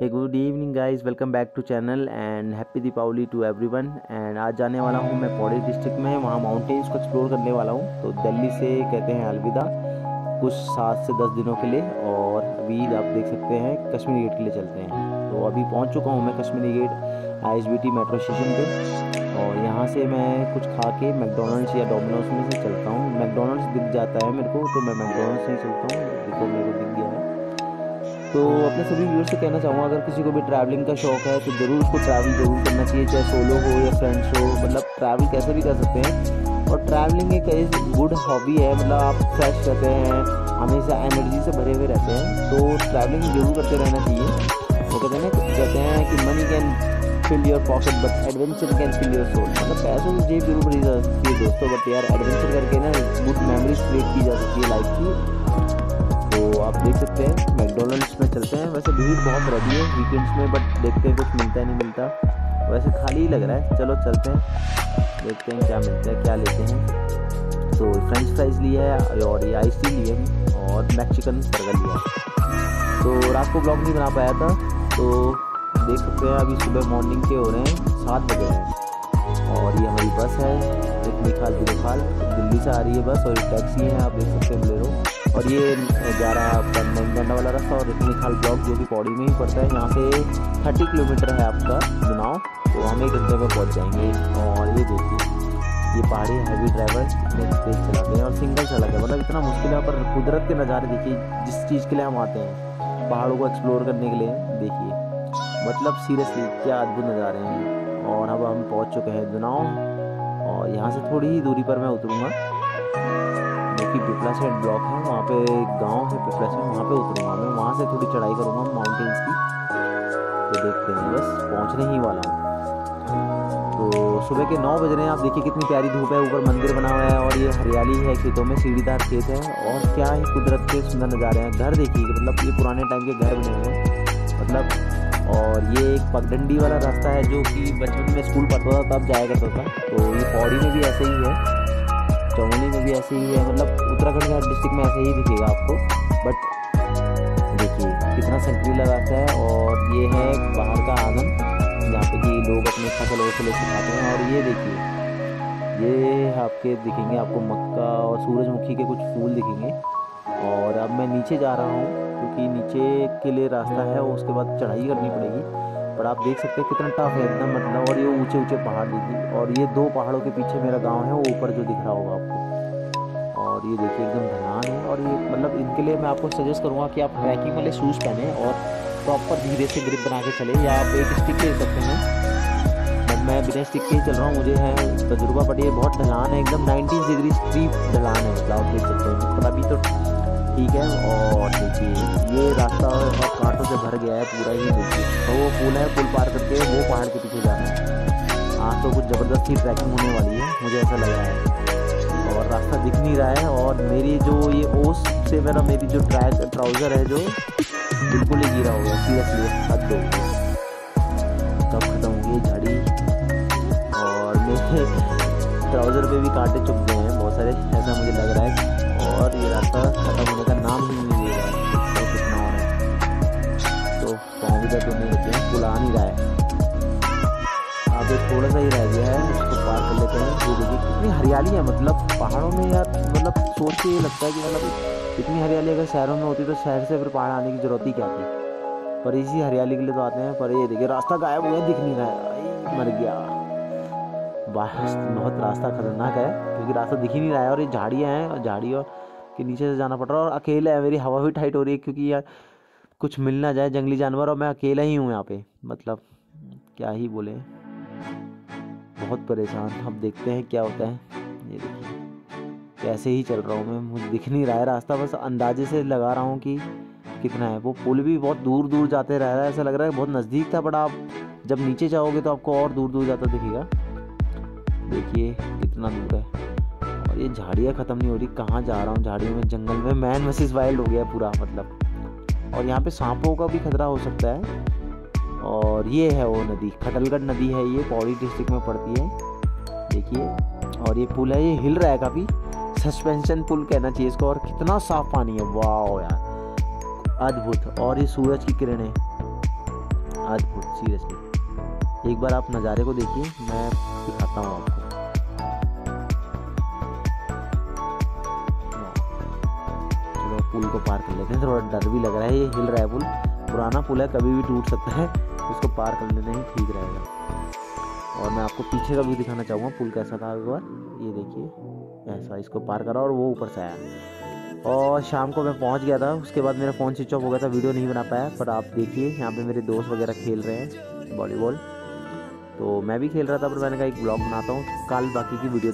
Hey good evening guys welcome back to channel and happy Deepavali to everyone and आज जाने वाला हूँ मैं पौड़ी डिस्ट्रिक्ट में, वहाँ माउंटेन्स को एक्सप्लोर करने वाला हूँ। तो दिल्ली से कहते हैं अलविदा, कुछ सात से दस दिनों के लिए। और अभी आप देख सकते हैं, कश्मीरी गेट के लिए चलते हैं। तो अभी पहुँच चुका हूँ मैं Kashmiri gate I metro station पर और यहाँ से मैं कुछ खा के मैकडोनल्ड्स या डोमिनोज में से चलता हूँ। मैकडोनल्ड्स दिख जाता है मेरे को तो मैं मैकडोनल्ड्स से ही चलता हूँ। देखो मेरे को दिख गया है। तो अपने सभी व्यूअर से कहना चाहूँगा, अगर किसी को भी ट्रैवलिंग का शौक है तो ज़रूर उसको ट्रैवल ज़रूर करना चाहिए, चाहे सोलो हो या फ्रेंड्स हो। मतलब ट्रैवल कैसे भी कर सकते हैं। और ट्रैवलिंग एक गुड हॉबी है मतलब आप फ्रेश रहते हैं, हमेशा एनर्जी से भरे हुए रहते हैं तो ट्रैवलिंग ज़रूर करते रहना चाहिए। वो कहते हैं ना, कहते हैं कि money can fill your pocket but adventure can fill your soul मतलब पैसों से जेब ज़रूर भरी जा सकती है दोस्तों बट यार एडवेंचर करके ना गुड मेमोरीज क्रिएट की जा सकती है लाइफ की। आप देख सकते हैं मैकडोनल्ड्स में चलते हैं। वैसे भीड़ बहुत रहती है वीकेंड्स में बट देखते हैं कुछ मिलता है, नहीं मिलता। वैसे खाली ही लग रहा है। चलो चलते हैं। देखते हैं क्या मिलता है, क्या लेते हैं। तो फ्रेंच फ्राइज लिया है और ये आइस टी लिए और मैक्सिकन बर्गर लिया है। तो रात को ब्लॉग नहीं बना पाया था। तो देख सकते हैं, अभी सुबह मॉर्निंग के हो रहे हैं, सात बजे हैं। और ये हमारी बस है खाल बिरखाल दिल्ली से आ रही है बस और एक टैक्सी है, आप देख सकते हैं, बोलेरो। और ये जा रहा है आपका वाला रास्ता और इतनी खाल ब्लॉक जो कि पौड़ी में ही पड़ता है, यहाँ से थर्टी किलोमीटर है आपका चुनाव तो हम एक घंटे में पहुँच जाएँगे। और ये देखिए, ये पहाड़ी हैवी ड्राइवर इतने तेज चलाते हैं और सिंगल चलाते हैं। मतलब इतना मुश्किल है पर कुदरत के नज़ारे देखिए, जिस चीज़ के लिए हम आते हैं, पहाड़ों को एक्सप्लोर करने के लिए, देखिए। मतलब सीरियसली क्या अद्भुत नज़ारे हैं। और अब हम पहुँच चुके हैं जुनाव और यहाँ से थोड़ी ही दूरी पर मैं उतरूँगा। कि पिपला सेट ब्लॉक है, वहाँ पे एक गाँव है पिपला सेट वहाँ पे उतरूँगा मैं वहाँ से थोड़ी चढ़ाई करूँगा माउंटेन्स की। तो देखते हैं, बस पहुँचने ही वाला हूँ। तो सुबह के नौ बज रहे हैं, आप देखिए कितनी प्यारी धूप है, ऊपर मंदिर बना हुआ है और ये हरियाली है, खेतों में सीढ़ीदार खेत है। और क्या ही कुदरत के सुंदर नज़ारे हैं। घर देखिए मतलब ये पुराने टाइम के घर बने हुए हैं मतलब। और ये एक पगडंडी वाला रास्ता है, जो कि बचपन में स्कूल पढ़ता था, तब जाया करता था। तो ये पौड़ी में भी ऐसे ही है। चौमली में भी ऐसे ही है मतलब उत्तराखंड हर डिस्ट्रिक्ट में ऐसे ही दिखेगा आपको। बट देखिए, कितना संकरी लगाता है और ये है बाहर का आँगन, जहाँ पे कि लोग अपने फ़सल वसल सिखाते हैं। और ये देखिए, ये आपके दिखेंगे आपको मक्का और सूरजमुखी के कुछ फूल दिखेंगे। और अब मैं नीचे जा रहा हूँ, क्योंकि नीचे के लिए रास्ता है और उसके बाद चढ़ाई करनी पड़ेगी। पर आप देख सकते हैं कितना टफ है, एकदम मतलब और ये ऊँचे ऊँचे पहाड़ देखिए और ये दो पहाड़ों के पीछे मेरा गाँव है, वो ऊपर जो दिख रहा होगा आपको। और ये देखिए, एकदम ढलान है। और ये मतलब इनके लिए मैं आपको सजेस्ट करूँगा कि आप ट्रैकिंग वाले शूज़ पहने और प्रॉपर धीरे से ग्रिप बना के चले, या आप एक स्टिक ले सकते हैं। बट मैं बिना स्टिक के ही चल रहा हूँ, मुझे है तजुर्बा है बहुत ढलान है, एकदम नाइनटीन डिग्री स्ट्रीप ढलान है मतलब आप देख सकते हैं। अभी तो ठीक है, और देखिए, ये रास्ता और कांटों से भर गया है पूरा ही, देखिए। तो वो पुल है, पुल पार करके वो पहाड़ के पीछे जाना है। आज तो कुछ ज़बरदस्ती ट्रैकिंग होने वाली है, मुझे ऐसा लग रहा है। और रास्ता दिख नहीं रहा है, और मेरी जो ये ओस से मेरा, मेरी जो ट्रैक ट्राउज़र है जो, बिल्कुल ही गिरा हो गया सीरियसली हद हो कब खत्म होगी झाड़ी? और मेरे ट्राउज़र पे भी कांटे चुप गए हैं, बहुत सारे, ऐसा मुझे लग रहा है। और ये रास्ता खत्म कर लेते हैं। ये देखिए, कितनी हरियाली है मतलब पहाड़ों में यार मतलब सोच के ये लगता है कि मतलब इतनी हरियाली अगर शहरों में होती तो शहर से फिर पहाड़ आने की ज़रूरत ही क्या थी? पर इसी हरियाली के लिए तो आते हैं, पर ये देखिए, रास्ता गायब हो गया, दिख नहीं रहा है। मर गया। बहुत रास्ता खतरनाक है, क्योंकि रास्ता दिख ही नहीं रहा है और ये झाड़ियाँ हैं, और झाड़ियों के नीचे से जाना पड़ रहा है, और अकेले है, मेरी हवा भी टाइट हो रही है, क्योंकि यार कुछ मिल ना जाए जंगली जानवर, और मैं अकेला ही हूँ यहाँ पे। मतलब क्या ही बोले। बहुत परेशान अब देखते हैं क्या होता है। ये देखिए, कैसे ही चल रहा हूँ मैं। मुझे दिख नहीं रहा है रास्ता, बस अंदाजे से लगा रहा हूँ कि कितना है। वो पुल भी बहुत दूर दूर जाते रह रहा है, ऐसा लग रहा है बहुत नज़दीक था बट आप जब नीचे जाओगे तो आपको और दूर दूर जाता दिखेगा। देखिए, कितना दूर है। और ये झाड़ियाँ ख़त्म नहीं हो रही। कहाँ जा रहा हूँ झाड़ियों में? जंगल में। मैन वसिस वाइल्ड हो गया पूरा मतलब। और यहाँ पे सांपों का भी खतरा हो सकता है। और ये है वो नदी, खटलगढ़ नदी है ये, पौड़ी डिस्ट्रिक्ट में पड़ती है। देखिए, और ये पुल है, ये हिल रहा है काफ़ी। सस्पेंशन पुल कहना चाहिए इसको, और कितना साफ़ पानी है वाह यार। अद्भुत, और ये सूरज की किरणें अद्भुत सीरियसली एक बार आप नज़ारे को देखिए, मैं दिखाता हूँ आपको। पुल को पार कर लेते हैं। थोड़ा डर भी लग रहा है, ये हिल रहा है पुल। पुराना पुल है, कभी भी टूट सकता है। उसको पार कर लेते ही, ठीक रहेगा। और मैं आपको पीछे का भी दिखाना चाहूँगा, पुल कैसा था एक बार। ये देखिए, ऐसा, इसको पार करा और वो ऊपर से आया। और शाम को मैं पहुँच गया था, उसके बाद मेरा फ़ोन स्विच ऑफ़ हो गया था वीडियो नहीं बना पाया पर आप देखिए, यहाँ पे मेरे दोस्त वगैरह खेल रहे हैं वॉलीबॉल तो मैं भी खेल रहा था, पर मैंने कहा एक ब्लॉग बनाता हूँ, कल बाकी की वीडियो